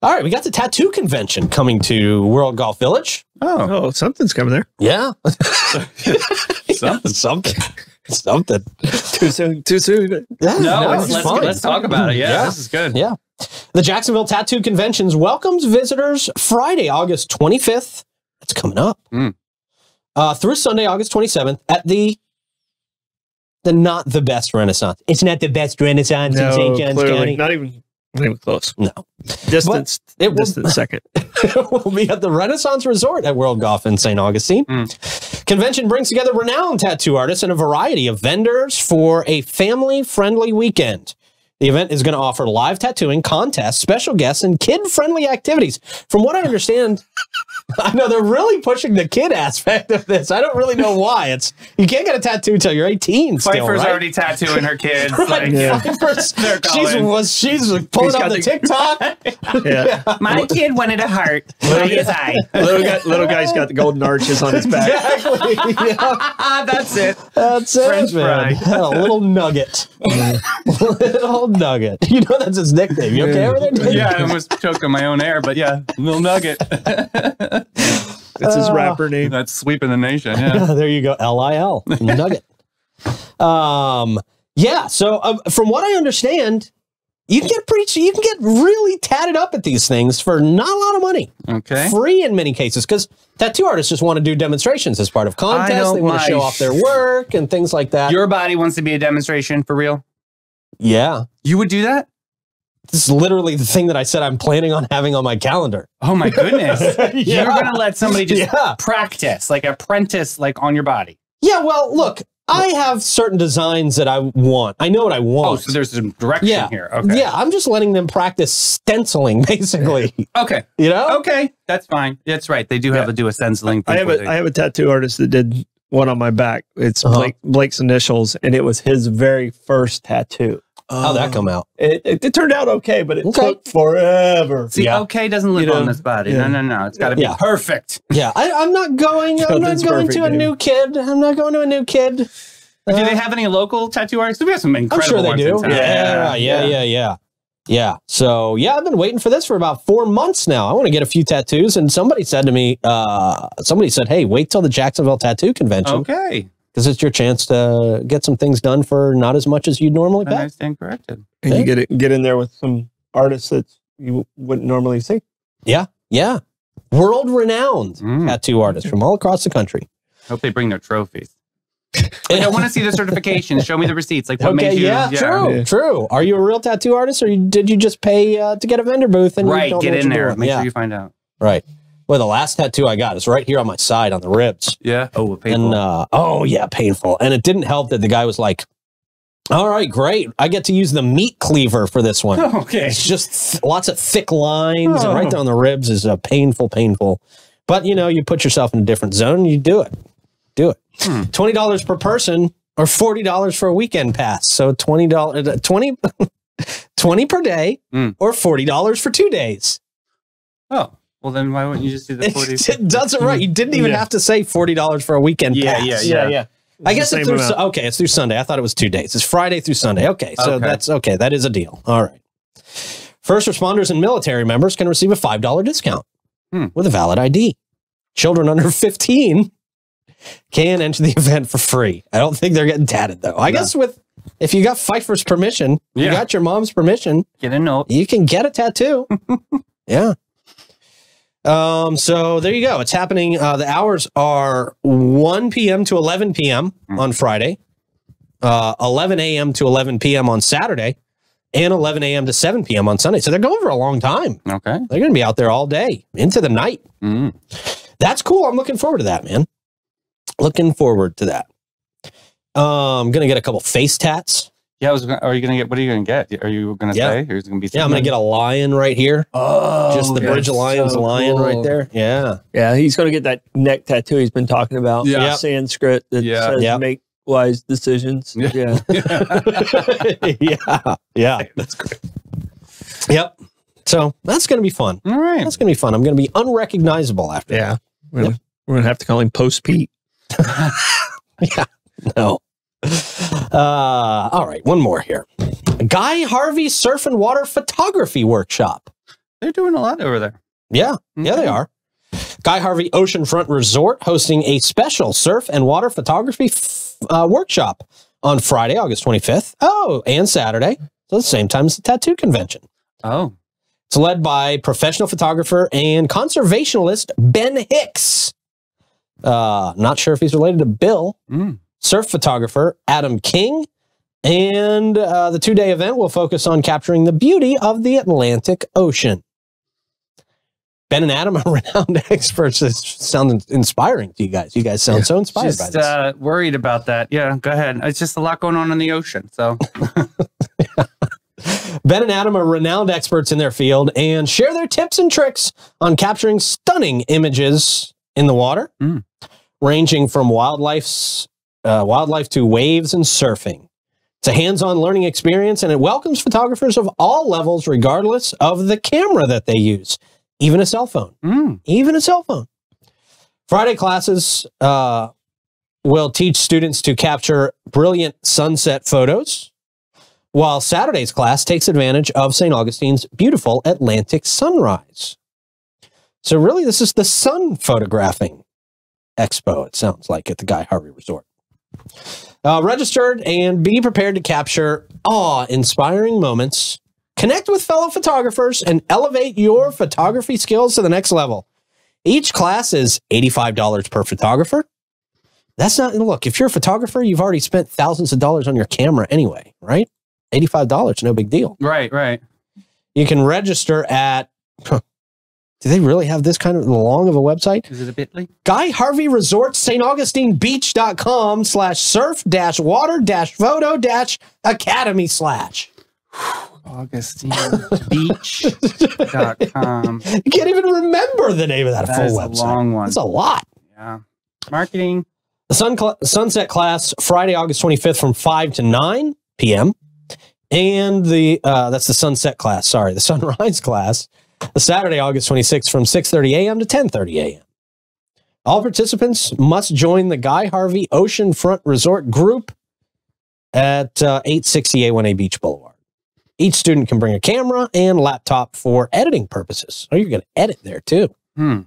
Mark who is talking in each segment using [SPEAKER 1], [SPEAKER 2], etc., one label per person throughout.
[SPEAKER 1] All right, we got the tattoo convention coming to World Golf Village.
[SPEAKER 2] Oh,
[SPEAKER 3] Oh, something's coming there.
[SPEAKER 1] Yeah.
[SPEAKER 2] Something.
[SPEAKER 1] something. Something.
[SPEAKER 3] Too soon. Too soon.
[SPEAKER 1] Yeah,
[SPEAKER 2] no,
[SPEAKER 1] it's
[SPEAKER 2] let's, let's, let's talk about it. Yeah,
[SPEAKER 1] Yeah.
[SPEAKER 2] this is good.
[SPEAKER 1] Yeah. The Jacksonville Tattoo Conventions welcomes visitors Friday, August 25th. That's coming up.
[SPEAKER 2] Mm.
[SPEAKER 1] Uh, through Sunday, August 27th at the the not the best Renaissance. It's not the best Renaissance in St. Johns
[SPEAKER 3] clearly.
[SPEAKER 1] County.
[SPEAKER 3] Not even, not even close.
[SPEAKER 1] No.
[SPEAKER 3] Distance.
[SPEAKER 1] it will-
[SPEAKER 3] distance second.
[SPEAKER 1] will be at the Renaissance Resort at World Golf in St. Augustine. Hmm. Convention brings together renowned tattoo artists and a variety of vendors for a family friendly weekend. The event is going to offer live tattooing, contests, special guests, and kid friendly activities. From what I understand, I know they're really pushing the kid aspect of this. I don't really know why. It's you can't get a tattoo until you're 18. Still,
[SPEAKER 2] Pfeiffer's
[SPEAKER 1] right?
[SPEAKER 2] already tattooing her kids.
[SPEAKER 1] Right,
[SPEAKER 2] Like,
[SPEAKER 3] Yeah.
[SPEAKER 1] Pfeiffer's- she's was she's pulling
[SPEAKER 3] He's
[SPEAKER 1] up the,
[SPEAKER 3] the-
[SPEAKER 1] TikTok.
[SPEAKER 3] Yeah.
[SPEAKER 2] my kid wanted a heart by his eye.
[SPEAKER 3] little guy, little guy's got the golden arches on his back.
[SPEAKER 1] Exactly. Yeah.
[SPEAKER 2] Ah, that's it.
[SPEAKER 1] That's it,
[SPEAKER 2] French
[SPEAKER 1] man.
[SPEAKER 2] fry.
[SPEAKER 1] a little nugget. little nugget. You know that's his nickname. You okay over there?
[SPEAKER 2] Yeah, I almost choked on my own air, but yeah, little nugget.
[SPEAKER 3] That's his rapper name.
[SPEAKER 2] That's sweeping the nation. Yeah.
[SPEAKER 1] there you go. L I L. Nugget. Um. Yeah. So, um, from what I understand, you can get pretty. You can get really tatted up at these things for not a lot of money.
[SPEAKER 2] Okay.
[SPEAKER 1] Free in many cases because tattoo artists just want to do demonstrations as part of contests. They want to show off their work and things like that.
[SPEAKER 2] Your body wants to be a demonstration for real.
[SPEAKER 1] Yeah.
[SPEAKER 2] You would do that?
[SPEAKER 1] This is literally the thing that I said I'm planning on having on my calendar.
[SPEAKER 2] Oh my goodness.
[SPEAKER 1] Yeah.
[SPEAKER 2] You're gonna let somebody just
[SPEAKER 1] Yeah.
[SPEAKER 2] practice, like apprentice, like on your body.
[SPEAKER 1] Yeah, well, look, I have certain designs that I want. I know what I want.
[SPEAKER 2] Oh, so there's some direction
[SPEAKER 1] yeah.
[SPEAKER 2] here. Okay.
[SPEAKER 1] Yeah, I'm just letting them practice stenciling, basically.
[SPEAKER 2] Okay.
[SPEAKER 1] You know?
[SPEAKER 2] Okay. That's fine. That's right. They do have
[SPEAKER 3] Yeah.
[SPEAKER 2] to do a stenciling.
[SPEAKER 3] I have
[SPEAKER 2] before
[SPEAKER 3] a I have a tattoo artist that did one on my back. It's
[SPEAKER 1] Uh-huh.
[SPEAKER 3] Blake, Blake's initials, and it was his very first tattoo.
[SPEAKER 1] How'd that come out?
[SPEAKER 3] It, it, it turned out okay, but it
[SPEAKER 1] Okay.
[SPEAKER 3] took forever.
[SPEAKER 2] See,
[SPEAKER 1] Yeah.
[SPEAKER 2] okay doesn't live
[SPEAKER 3] You know,
[SPEAKER 2] on this body.
[SPEAKER 3] yeah.
[SPEAKER 2] No, no, no. It's got to be
[SPEAKER 1] Yeah.
[SPEAKER 2] perfect.
[SPEAKER 1] Yeah, I, I'm not going. I'm not going
[SPEAKER 3] perfect,
[SPEAKER 1] to a
[SPEAKER 3] dude.
[SPEAKER 1] new kid. I'm not going to a new kid.
[SPEAKER 2] do they have any local tattoo artists? We have some incredible.
[SPEAKER 1] I'm
[SPEAKER 2] incredible
[SPEAKER 1] sure they
[SPEAKER 2] ones
[SPEAKER 1] do.
[SPEAKER 2] in town.
[SPEAKER 1] Yeah, yeah, yeah, yeah, yeah. So yeah, I've been waiting for this for about four months now. I want to get a few tattoos, and somebody said to me, uh, somebody said, "Hey, wait till the Jacksonville Tattoo Convention
[SPEAKER 2] Okay.
[SPEAKER 1] Because it's your chance to get some things done for not as much as you'd normally
[SPEAKER 2] And
[SPEAKER 1] pay."
[SPEAKER 2] I stand corrected.
[SPEAKER 3] And you get it, get in there with some artists that you wouldn't normally see.
[SPEAKER 1] Yeah, yeah. World renowned
[SPEAKER 2] Mm.
[SPEAKER 1] tattoo artists from all across the country.
[SPEAKER 2] Hope they bring their trophies. Like, I want to see the certification. Show me the receipts. Like what
[SPEAKER 1] okay,
[SPEAKER 2] made you?
[SPEAKER 1] yeah, true,
[SPEAKER 3] Yeah.
[SPEAKER 1] true. Are you a real tattoo artist, or you, did you just pay uh, to get a vendor booth and you
[SPEAKER 2] Right.
[SPEAKER 1] don't
[SPEAKER 2] Get
[SPEAKER 1] know what
[SPEAKER 2] in
[SPEAKER 1] you're
[SPEAKER 2] there.
[SPEAKER 1] doing?
[SPEAKER 2] Make
[SPEAKER 1] yeah,
[SPEAKER 2] sure you find out.
[SPEAKER 1] right. Well, the last tattoo I got is right here on my side on the ribs,
[SPEAKER 2] Yeah. Oh, painful.
[SPEAKER 1] and uh, oh yeah, painful. And it didn't help that the guy was like, "All right, great, I get to use the meat cleaver for this one."
[SPEAKER 2] okay.
[SPEAKER 1] It's just lots of thick lines, and right
[SPEAKER 2] Oh.
[SPEAKER 1] down the ribs is a painful, painful. But you know, you put yourself in a different zone, you do it, do it.
[SPEAKER 2] Hmm.
[SPEAKER 1] Twenty dollars per person, or forty dollars for a weekend pass. So twenty dollars, 20, 20 per day,
[SPEAKER 2] Hmm.
[SPEAKER 1] or forty dollars for two days.
[SPEAKER 2] Oh. Well, then why wouldn't you just do the forty?
[SPEAKER 1] it does it right. You didn't even
[SPEAKER 3] Yeah.
[SPEAKER 1] have to say forty dollars for a weekend
[SPEAKER 2] Yeah,
[SPEAKER 1] yeah,
[SPEAKER 2] yeah, yeah.
[SPEAKER 1] I
[SPEAKER 3] It's
[SPEAKER 1] guess it's through.
[SPEAKER 3] amount.
[SPEAKER 1] Okay, it's through Sunday. I thought it was two days. It's Friday through Sunday. Okay, so
[SPEAKER 2] Okay.
[SPEAKER 1] that's okay. That is a deal. All right. First responders and military members can receive a five dollar discount
[SPEAKER 2] Hmm.
[SPEAKER 1] with a valid ID. Children under fifteen can enter the event for free. I don't think they're getting tatted though. I
[SPEAKER 2] No.
[SPEAKER 1] guess with if you got Pfeiffer's permission, you got your mom's permission,
[SPEAKER 2] Get a note.
[SPEAKER 1] you can get a tattoo. yeah. Um, so there you go. It's happening. Uh, the hours are 1 p.m. to 11 p.m.
[SPEAKER 2] Mm.
[SPEAKER 1] on Friday, uh, 11 a.m. to 11 p.m. on Saturday, and 11 a.m. to 7 p.m. on Sunday. So they're going for a long time.
[SPEAKER 2] Okay.
[SPEAKER 1] They're going to be out there all day into the night.
[SPEAKER 2] Mm.
[SPEAKER 1] That's cool. I'm looking forward to that, man. Looking forward to that. Um, gonna get a couple face tats.
[SPEAKER 2] Yeah. I was. Gonna, are you gonna get? What are you gonna get? Are you gonna
[SPEAKER 1] Yeah.
[SPEAKER 2] say? Or is it gonna be?
[SPEAKER 1] Yeah, I'm gonna get a lion right here.
[SPEAKER 3] Oh,
[SPEAKER 1] Just the Bridge of Lions lion right there. Yeah.
[SPEAKER 3] Yeah, he's going to get that neck tattoo he's been talking about.
[SPEAKER 2] Yeah.
[SPEAKER 3] Yeah. Sanskrit that
[SPEAKER 2] Yeah.
[SPEAKER 3] says
[SPEAKER 1] Yep.
[SPEAKER 3] make wise decisions.
[SPEAKER 2] Yeah.
[SPEAKER 3] Yeah.
[SPEAKER 1] yeah. Yeah.
[SPEAKER 2] That's great.
[SPEAKER 1] Yep. So that's going to be fun.
[SPEAKER 2] All right.
[SPEAKER 1] That's going to be fun. I'm going to be unrecognizable after
[SPEAKER 3] yeah. We're gonna, we're gonna have to call him Post Pete.
[SPEAKER 1] that. No. Uh, all right. One more here. Guy Harvey Surf and Water Photography Workshop.
[SPEAKER 2] They're doing a lot over there.
[SPEAKER 1] Yeah, yeah, they are. Guy Harvey Oceanfront Resort hosting a special surf and water photography uh, workshop on Friday, August 25th. Oh, and Saturday. So the same time as the tattoo convention.
[SPEAKER 2] Oh,
[SPEAKER 1] It's led by professional photographer and conservationist Ben Hicks. Uh, not sure if he's related to Bill.
[SPEAKER 2] mm.
[SPEAKER 1] Surf photographer Adam King. And uh, the two day event will focus on capturing the beauty of the Atlantic Ocean. Ben and Adam are renowned experts. This sounds inspiring to you guys. You guys sound
[SPEAKER 3] Yeah.
[SPEAKER 1] so inspired by this.
[SPEAKER 2] uh, worried about that. Yeah, go ahead. It's just a lot going on in the ocean. So
[SPEAKER 1] Ben and Adam are renowned experts in their field and share their tips and tricks on capturing stunning images in the water,
[SPEAKER 2] Mm.
[SPEAKER 1] ranging from wildlife's uh, wildlife to waves and surfing. It's a hands-on learning experience, and it welcomes photographers of all levels, regardless of the camera that they use, even a cell phone
[SPEAKER 2] mm,
[SPEAKER 1] even a cell phone. Friday classes uh, will teach students to capture brilliant sunset photos, while Saturday's class takes advantage of St. Augustine's beautiful Atlantic sunrise. So, really, this is the sun photographing expo, it sounds like, at the Guy Harvey Resort. Uh, registered and be prepared to capture awe inspiring moments Connect with fellow photographers and elevate your photography skills to the next level. Each class is $85 per photographer. That's not, look, if you're a photographer, you've already spent thousands of dollars on your camera anyway, right? $85, no big deal.
[SPEAKER 2] right, right.
[SPEAKER 1] You can register at, huh, do they really have this kind of long of a website?
[SPEAKER 2] Is it a bitly?
[SPEAKER 1] Guy Harvey Resort, St. Augustine Beach.com slash surf dash water dash photo dash academy slash.
[SPEAKER 2] Augustine Beach.com.
[SPEAKER 1] I can't even remember the name of that,
[SPEAKER 2] That
[SPEAKER 1] full website.
[SPEAKER 2] long one.
[SPEAKER 1] That's a lot.
[SPEAKER 2] Yeah. Marketing.
[SPEAKER 1] The sun cl- sunset class Friday, August 25th from 5 to 9 p.m. And the uh, that's the sunset class. Sorry, the sunrise class. The Saturday, August 26th from 6:30 a.m. to 10:30 a.m. All participants must join the Guy Harvey Oceanfront Resort group at uh, 860 A1A Beach Boulevard. Each student can bring a camera and laptop for editing purposes. Oh, you're going to edit there too.
[SPEAKER 2] Hmm.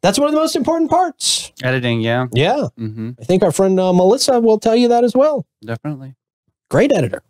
[SPEAKER 1] That's one of the most important parts.
[SPEAKER 2] Editing, yeah.
[SPEAKER 1] Yeah.
[SPEAKER 2] Mm-hmm.
[SPEAKER 1] I think our friend uh, Melissa will tell you that as well.
[SPEAKER 2] Definitely.
[SPEAKER 1] Great editor.